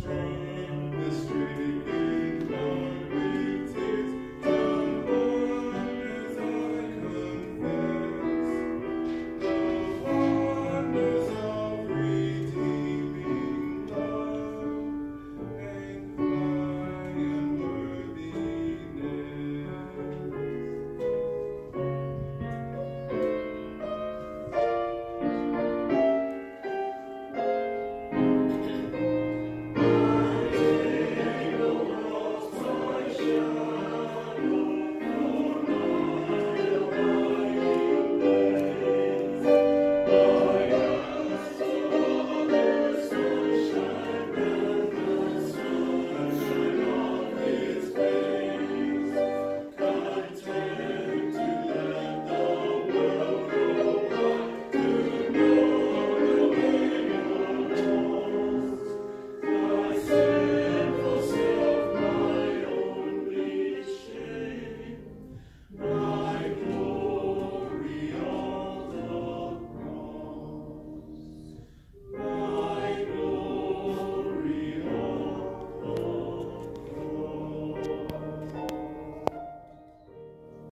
strange.